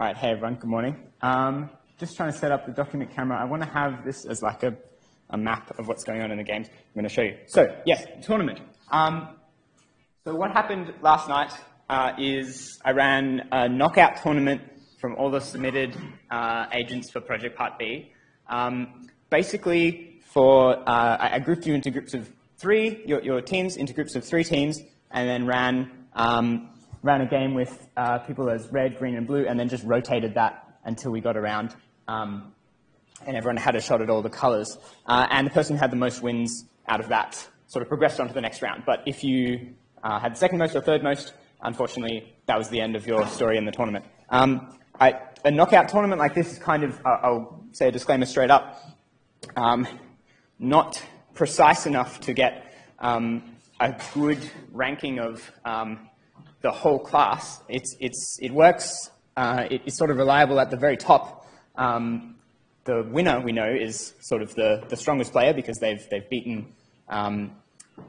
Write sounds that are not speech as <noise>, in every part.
All right, hey everyone, good morning. Um, just trying to set up the document camera. I want to have this as like a, a map of what's going on in the games. I'm going to show you. So, yes, tournament. Um, so what happened last night uh, is I ran a knockout tournament from all the submitted uh, agents for Project Part B. Um, basically, for uh, I, grouped you into groups of three, your, your, teams into groups of three teams, and then ran um, ran a game with uh, people as red, green, and blue, and then just rotated that until we got around, um, and everyone had a shot at all the colors. Uh, and the person who had the most wins out of that sort of progressed on to the next round. But if you uh, had the second most or third most, unfortunately, that was the end of your story in the tournament. Um, I, a knockout tournament like this is kind of, I'll say a disclaimer straight up, um, not precise enough to get um, a good ranking of um, the whole class. It's, it's, it works, uh, it, it's sort of reliable at the very top. Um, the winner, we know, is sort of the, the strongest player because they've, they've beaten um,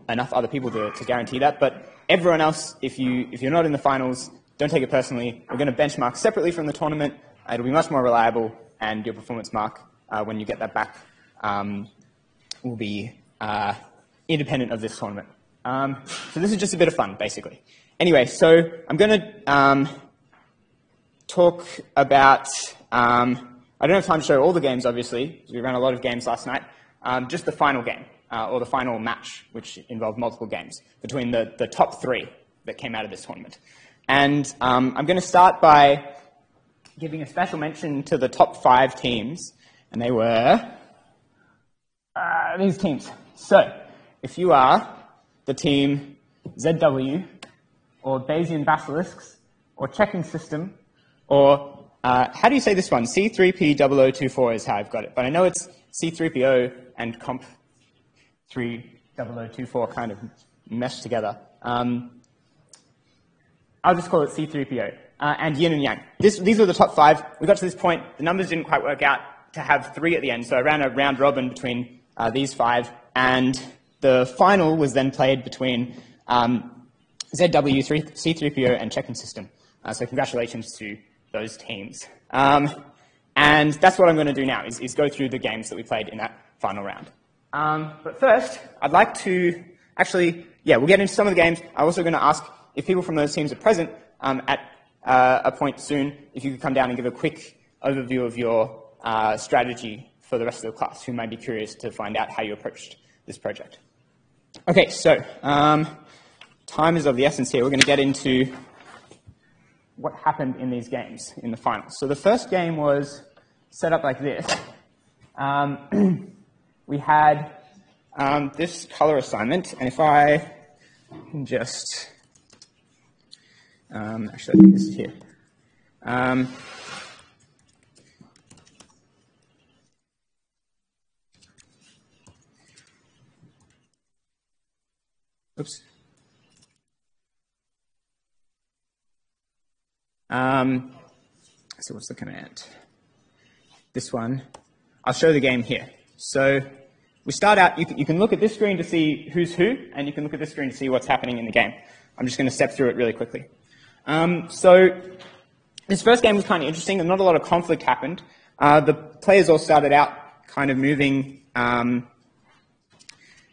enough other people to, to guarantee that. But everyone else, if, you, if you're not in the finals, don't take it personally. We're going to benchmark separately from the tournament. It'll be much more reliable, and your performance mark, uh, when you get that back, um, will be uh, independent of this tournament. Um, so this is just a bit of fun, basically. Anyway, so I'm going to um, talk about, um, I don't have time to show all the games, obviously, because we ran a lot of games last night, um, just the final game, uh, or the final match, which involved multiple games, between the, the top three that came out of this tournament. And um, I'm going to start by giving a special mention to the top five teams, and they were uh, these teams. So, if you are the team ZW, or Bayesian basilisks, or checking system, or uh, how do you say this one? C3P0024 is how I've got it, but I know it's C3PO and comp 3024 kind of meshed together. Um, I'll just call it C3PO. Uh, and yin and yang. This, these were the top five. We got to this point. The numbers didn't quite work out to have three at the end, so I ran a round robin between uh, these five, and the final was then played between um, ZW, C3PO, and checking system. Uh, so congratulations to those teams. Um, and that's what I'm going to do now, is, is, go through the games that we played in that final round. Um, but first, I'd like to actually, yeah, we'll get into some of the games. I'm also going to ask if people from those teams are present um, at uh, a point soon, if you could come down and give a quick overview of your uh, strategy for the rest of the class, who might be curious to find out how you approached this project. Okay, so um, time is of the essence here. We're going to get into what happened in these games in the finals. So the first game was set up like this. Um, <clears throat> we had um, this color assignment, and if I can just, um, actually, I think this is here. Um, oops. Um, so what's the command? This one. I'll show the game here. So we start out, you can, you can look at this screen to see who's who, and you can look at this screen to see what's happening in the game. I'm just going to step through it really quickly. Um, so this first game was kind of interesting, and not a lot of conflict happened. Uh, the players all started out kind of moving, um,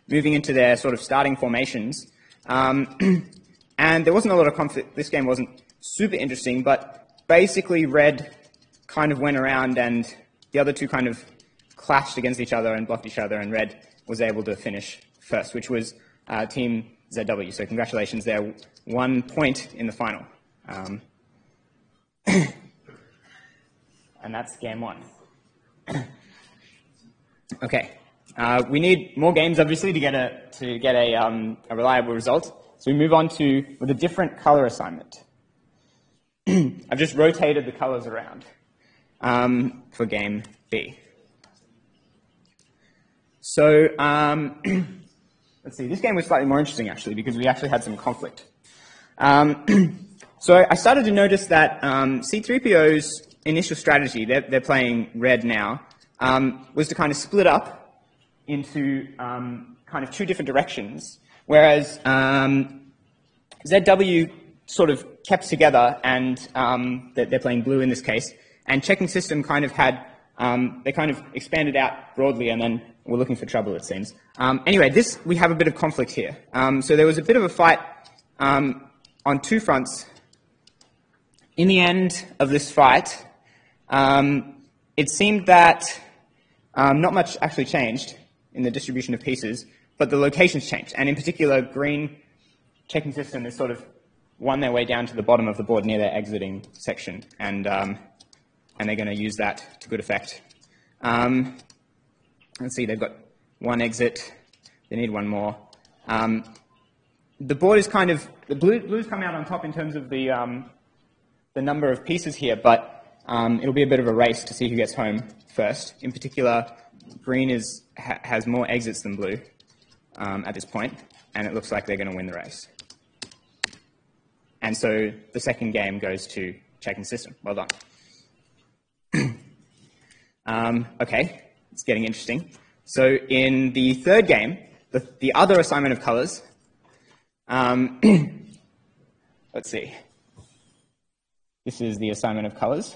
moving into their sort of starting formations. Um, <clears throat> and there wasn't a lot of conflict. This game wasn't super interesting, but basically red kind of went around and the other two kind of clashed against each other and blocked each other, and red was able to finish first, which was uh, Team ZW. So congratulations there, one point in the final. Um, <coughs> and that's game one. <coughs> okay. Uh, we need more games, obviously, to get a to get a, um, a reliable result. So we move on to with a different color assignment. I've just rotated the colors around um, for game B. So um, <clears throat> let's see, this game was slightly more interesting actually because we actually had some conflict. Um, <clears throat> so I started to notice that um, C3PO's initial strategy, they're, they're playing red now, um, was to kind of split up into um, kind of two different directions, whereas ZW sort of kept together, and um, they're playing blue in this case. And checking system kind of had, um, they kind of expanded out broadly, and then we're looking for trouble, it seems. Um, anyway, this, we have a bit of conflict here. Um, so there was a bit of a fight um, on two fronts. In the end of this fight, um, it seemed that not much actually changed in the distribution of pieces, but the locations changed. And in particular, green checking system is sort of won their way down to the bottom of the board near their exiting section, and, um, and they're going to use that to good effect. Um, let's see, they've got one exit, they need one more. Um, the board is kind of, the blue, blues come out on top in terms of the, um, the number of pieces here, but um, it'll be a bit of a race to see who gets home first. In particular, green is, ha has more exits than blue um, at this point, and it looks like they're going to win the race. And so the second game goes to checking system. Well done. <clears throat> um, okay, it's getting interesting. So in the third game, the, the other assignment of colors, um, <clears throat> let's see. This is the assignment of colors.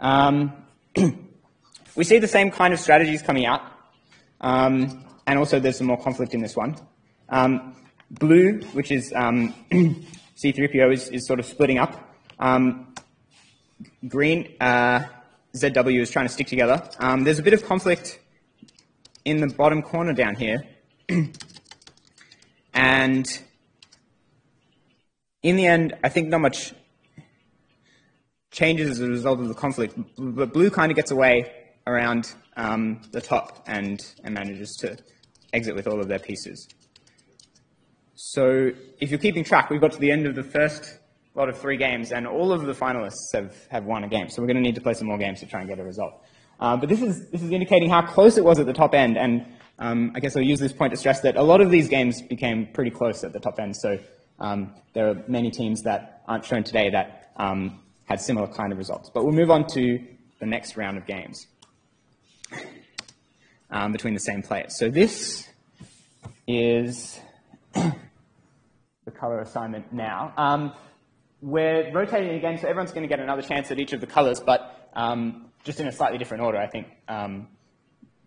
Um, <clears throat> we see the same kind of strategies coming out, um, and also there's some more conflict in this one. Um, blue, which is um, C3PO is, is sort of splitting up. Um, green, uh, ZW is trying to stick together. Um, there's a bit of conflict in the bottom corner down here. <clears throat> and in the end, I think not much changes as a result of the conflict. But blue kind of gets away around um, the top and, and manages to exit with all of their pieces. So if you're keeping track, we've got to the end of the first lot of three games, and all of the finalists have, have won a game. So we're going to need to play some more games to try and get a result. Uh, but this is, this is indicating how close it was at the top end, and um, I guess I'll use this point to stress that a lot of these games became pretty close at the top end. So um, there are many teams that aren't shown today that um, had similar kind of results. But we'll move on to the next round of games um, between the same players. So this is color assignment now. Um, we're rotating again, so everyone's going to get another chance at each of the colors, but um, just in a slightly different order, I think. Um,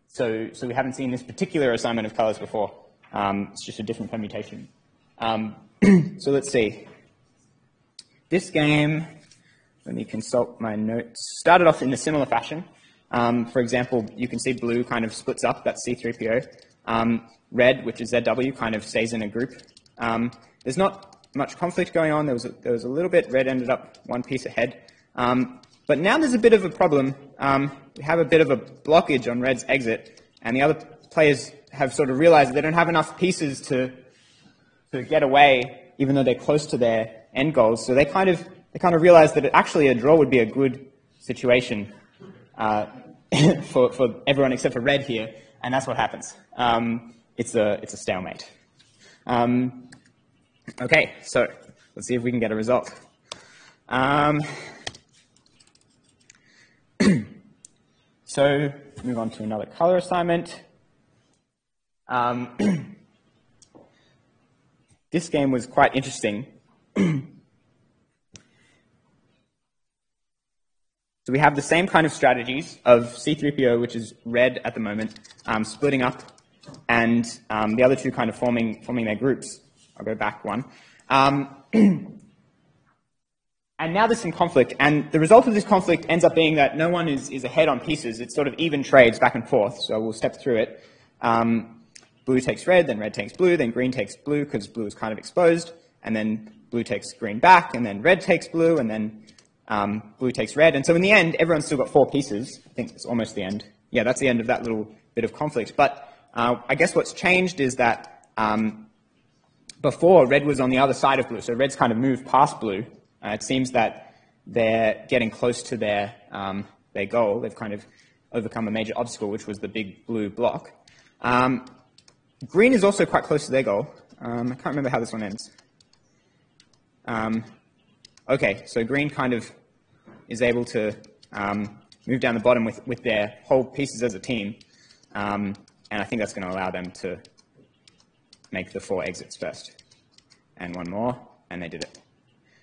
so, so we haven't seen this particular assignment of colors before. Um, it's just a different permutation. Um, <clears throat> so let's see. This game, let me consult my notes, started off in a similar fashion. Um, for example, you can see blue kind of splits up, that's C3PO. red, which is ZW, kind of stays in a group. Um, there's not much conflict going on. There was a, there was a little bit. Red ended up one piece ahead. Um, but now there's a bit of a problem. Um, we have a bit of a blockage on Red's exit, and the other players have sort of realized they don't have enough pieces to, to get away, even though they're close to their end goals. So they kind of, they kind of realize that actually a draw would be a good situation uh, <laughs> for, for everyone except for Red here, and that's what happens. Um, it's, a, it's a stalemate. Um, Okay, so let's see if we can get a result. Um, <clears throat> so move on to another color assignment. Um, <clears throat> this game was quite interesting. <clears throat> so we have the same kind of strategies of C3PO, which is red at the moment, um, splitting up, and um, the other two kind of forming, forming their groups. I'll go back one. Um, <clears throat> and now there's some conflict, and the result of this conflict ends up being that no one is, is ahead on pieces. It's sort of even trades back and forth, so we'll step through it. Um, blue takes red, then red takes blue, then green takes blue because blue is kind of exposed, and then blue takes green back, and then red takes blue, and then um, blue takes red. And so in the end, everyone's still got four pieces. I think it's almost the end. Yeah, that's the end of that little bit of conflict. But uh, I guess what's changed is that um, before, red was on the other side of blue, so red's kind of moved past blue. Uh, it seems that they're getting close to their, um, their goal. They've kind of overcome a major obstacle, which was the big blue block. Um, green is also quite close to their goal. Um, I can't remember how this one ends. Um, okay, so green kind of is able to um, move down the bottom with, with their whole pieces as a team, um, and I think that's going to allow them to make the four exits first. And one more, and they did it.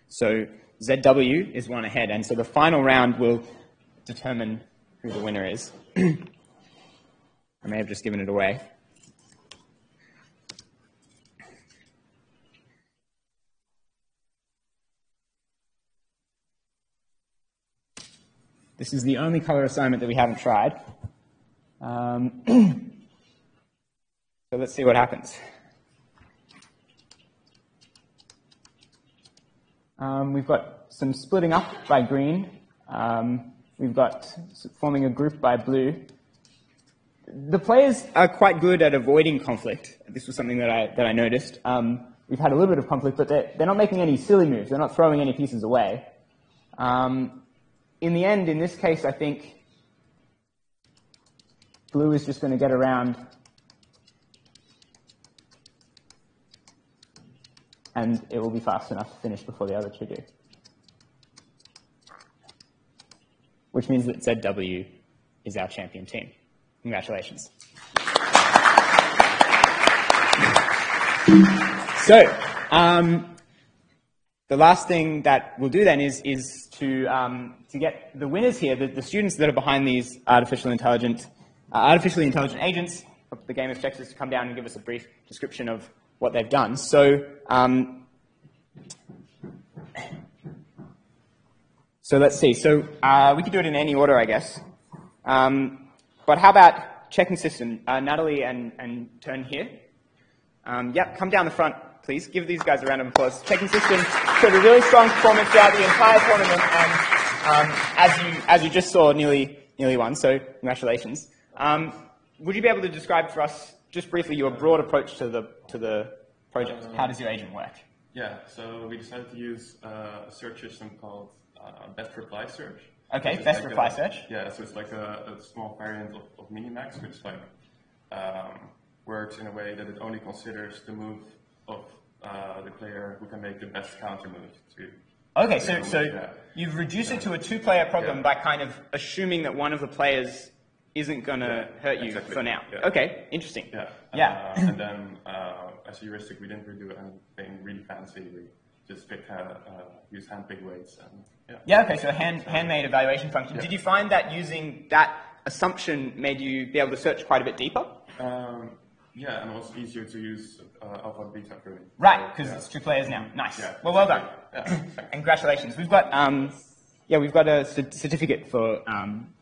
So ZW is one ahead, and so the final round will determine who the winner is. <clears throat> I may have just given it away. This is the only color assignment that we haven't tried. Um, <clears throat> so let's see what happens. Um, we've got some splitting up by green. Um, we've got forming a group by blue. The players are quite good at avoiding conflict. This was something that I, that I noticed. Um, we've had a little bit of conflict, but they're, they're not making any silly moves. They're not throwing any pieces away. Um, in the end, in this case, I think blue is just going to get around and it will be fast enough to finish before the other two do. Which means that ZW is our champion team. Congratulations. So, um, the last thing that we'll do then is, is to, um, to get the winners here, the, the, students that are behind these artificial intelligent, uh, artificially intelligent agents the game of Chexers to come down and give us a brief description of what they've done. So, um, so let's see. So uh, we could do it in any order, I guess. Um, but how about checking system? Uh, Natalie and, and Turn here. Um, yep, come down the front, please. Give these guys a round of applause. Checking system showed a really strong performance throughout the entire tournament, and um, as you as you just saw, nearly nearly won. So congratulations. Um, would you be able to describe for us just briefly your broad approach to the to the project? How does your agent work? Yeah, so we decided to use uh, a search system called uh, Best Reply Search. Okay, Best like Reply a, Search. Yeah, so it's like a, a small variant of, of Minimax, which like um, works in a way that it only considers the move of uh, the player who can make the best counter move to Okay, so, so yeah. you've reduced it to a two-player problem yeah. by kind of assuming that one of the players isn't going to yeah, hurt you exactly. for now. Okay, interesting. Yeah. Yeah. Uh, and then uh, as a heuristic, we didn't really do anything really fancy. We just picked, uh, uh use hand-picked weights. And, yeah. yeah, okay, so hand, handmade evaluation function. Did you find that using that assumption made you be able to search quite a bit deeper? Um, yeah, and it was easier to use uh, alpha beta pruning. Right, because so, it's two players now. Nice. Yeah. Well, well done. Yeah. Congratulations. We've got um, yeah, we've got a certificate for um,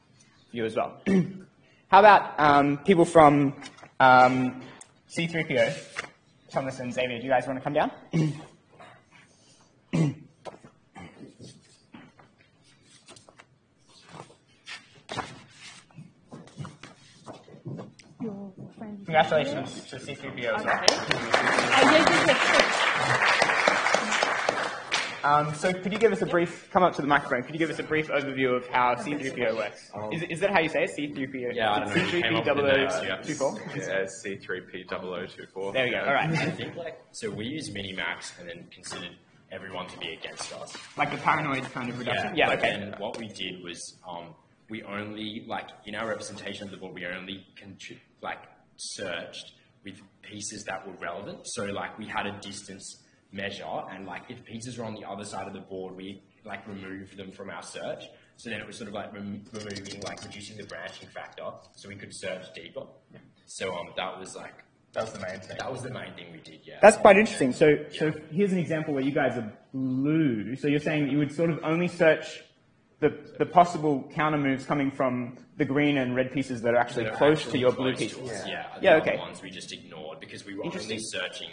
you as well. <clears throat> How about um, people from um, C3PO? Thomas and Xavier, do you guys want to come down? Congratulations to C3PO as well. Um, so could you give us a brief, come up to the microphone, could you give us a brief overview of how C3PO works? Is, is that how you say it, C3PO? Yeah, I don't know. C3P0024? Yeah, C3P0024. There we go, all right. I think like, so we use Minimax and then considered everyone to be against us. Like the paranoid kind of reduction? Yeah, yeah okay. And what we did was um, we only, like, in our representation of the board, we only, contri- like, searched with pieces that were relevant. So like we had a distance measure and like if pieces are on the other side of the board, we like removed them from our search. So then it was sort of like rem- removing, like reducing the branching factor so we could search deeper. So um, that was like that was the main thing. That was the main thing we did, yeah. That's quite interesting. So, yeah. so here's an example where you guys are blue. So you're saying you would sort of only search the, the possible counter moves coming from the green and red pieces that are actually that are close actually to your blue pieces. Yeah, yeah, yeah okay. ones we just ignored because we were only searching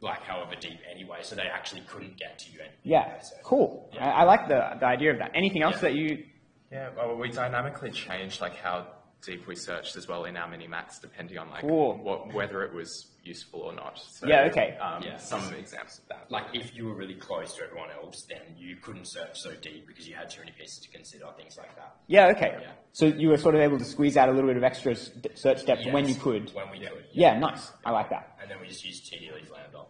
like however deep anyway, so they actually couldn't get to you. Anyway, yeah, so, cool. Yeah. I, I, like the, the idea of that. Anything else yeah. that you? Yeah, well, we dynamically changed like how deep we searched as well in our Minimax, depending on like cool. what, whether it was useful or not. So, yeah, okay. Um, yeah. Some examples of that. Like if you were really close to everyone else, then you couldn't search so deep because you had too many pieces to consider, things like that. Yeah, okay. Yeah. So you were sort of able to squeeze out a little bit of extra search depth yes, when you could. When we could. Yeah. yeah, nice. I like that. And then we just used TD Leaf Lambda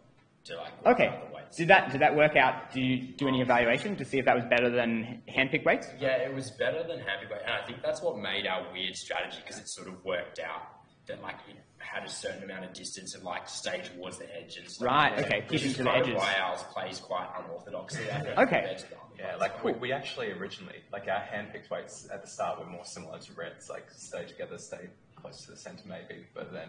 to like. Okay. Did that did that work out? Do you do any evaluation to see if that was better than handpick weights? Yeah, it was better than handpick weights, and I think that's what made our weird strategy because it sort of worked out that like it had a certain amount of distance and like stay towards the edge and stuff. Right, like okay, that, keeping which to is the kind of edges. Why ours plays quite unorthodoxly. I Okay. compared to Yeah, ones. like we, we actually originally, like our hand-picked weights at the start were more similar to Red's, like stay together, stay close to the centre maybe, but then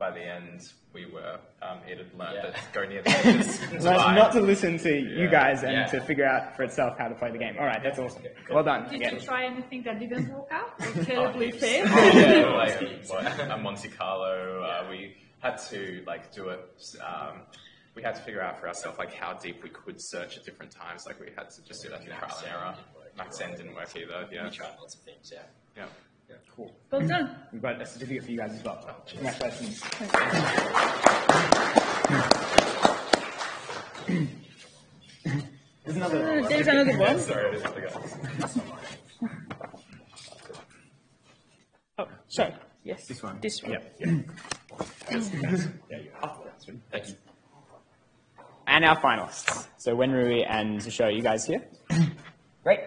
by the end we were, um, it had learned Yeah. that go near the <laughs> edges. is Learn fine. not to listen to you guys and Yeah. to figure out for itself how to play the game. All right, that's awesome. Well done. Did again. you try anything that didn't work out? <laughs> Terribly heaps. fail? <laughs> yeah, like what, a Monte Carlo. Uh, we had to like do it. Um, we had to figure out for ourselves like how deep we could search at different times. Like we had to just do that through trial and error. Max N didn't work either. Yeah, We tried lots of things, yeah. yeah. Cool. Well done. <clears throat> We've got a certificate for you guys as well. Congratulations. <clears throat> There's another. Uh, There's another one. <laughs> Sorry, I didn't have to go. Oh, sorry. Yes. This one. This one. Yep. yep. Thank you. And our finalists. So Wenrui and Zusho, you guys here? <clears throat> Great.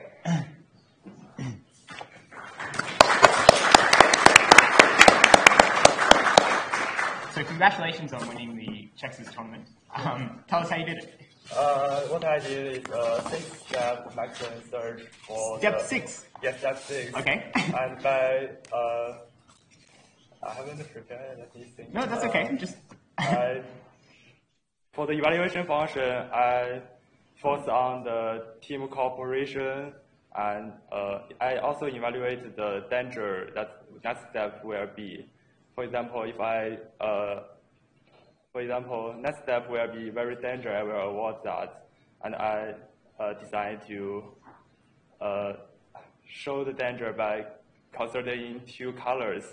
So congratulations on winning the Chexers tournament. Um, tell us how you did it. Uh, what I did is uh, six step maximum search for Step the, six. Yes, step six. Okay. <laughs> and by uh, I haven't prepared anything. No, that's okay. Just I, for the evaluation function, I focus on the team cooperation, and uh, I also evaluate the danger that next step will be. For example, if I, uh, for example, next step will be very dangerous, I will avoid that, and I uh, design to uh, show the danger by considering two colors.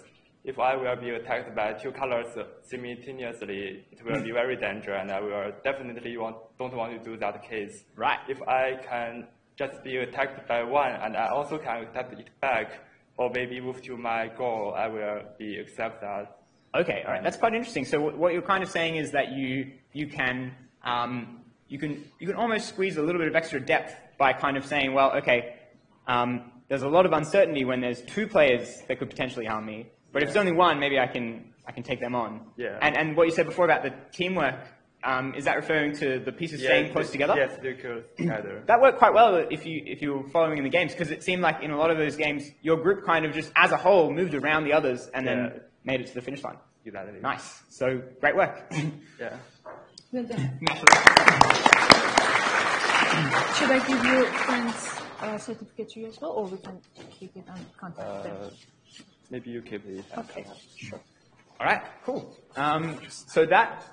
If I will be attacked by two colors simultaneously, it will be <laughs> very dangerous, and I will definitely want, don't want to do that case. Right. If I can just be attacked by one, and I also can attack it back, or maybe move to my goal, I will be accept that. Okay, all right. That's quite interesting. So what you're kind of saying is that you you can um, you can you can almost squeeze a little bit of extra depth by kind of saying, well, okay, um, there's a lot of uncertainty when there's two players that could potentially harm me, but if it's only one, maybe I can I can take them on. Yeah. And and what you said before about the teamwork, um, is that referring to the pieces staying close together? Yes, they're close <clears throat> together. That worked quite well if you if you were following in the games because it seemed like in a lot of those games your group kind of just as a whole moved around the others and then made it to the finish line. Exactly. Nice. So great work. Yeah. Well <laughs> done. Should I give your friends a certificate to you as well, or we can keep it and contact them? Uh, maybe you keep it. Okay, sure. All right, cool. Um, so that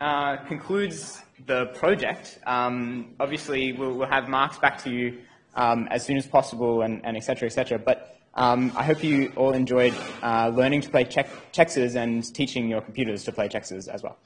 uh, concludes the project. Um, obviously, we'll, we'll have marks back to you um, as soon as possible, and, and et cetera, et cetera. But um, I hope you all enjoyed uh, learning to play check- Chexers and teaching your computers to play Chexers as well.